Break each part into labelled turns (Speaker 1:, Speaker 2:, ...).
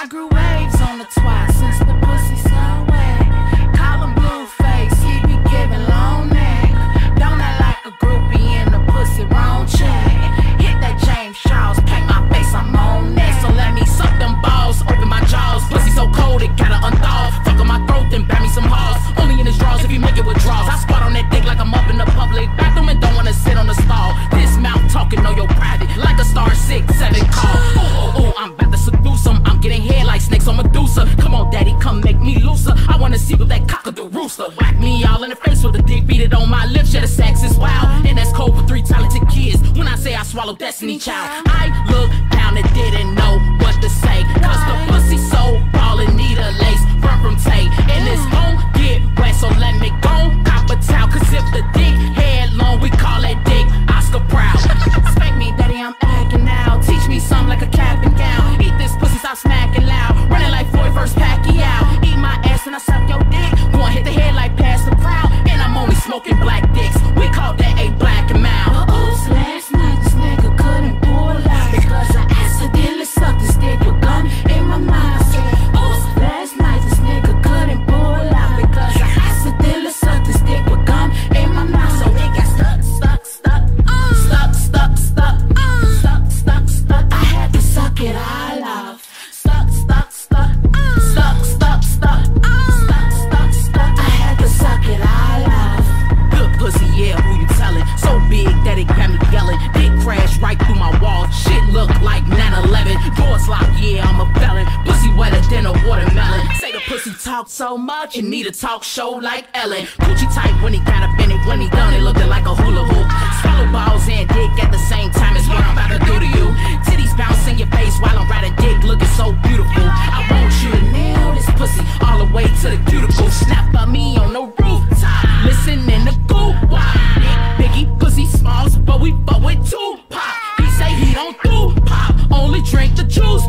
Speaker 1: I grew waves on the twice since the on Medusa. Come on, daddy, come make me looser. I wanna see what that cock of the rooster. Whack me all in the face with a dick, beat it on my lips. Yeah, the sex is wild. And that's cold for three talented kids. When I say I swallow destiny, child, I love. out. Running like Floyd versus Pacquiao. Eat my ass and I suck your dick. Going hit the head like past the crowd. Doors locked, yeah, I'm a felon. Pussy wetter than a watermelon. Say the pussy talk so much, you need a talk show like Ellen. Coochie tight when he got up in it, when he done it, looking like a hula hoop. Swallow balls and dick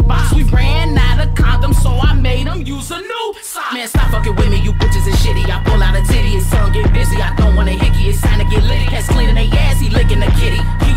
Speaker 1: box. We ran out of condoms, so I made them use a new sock. Man, stop fucking with me, you bitches and shitty. I pull out a titty, it's tongue get busy. I don't want a hickey, it's time to get litty. That's cleaning they ass, he licking the kitty.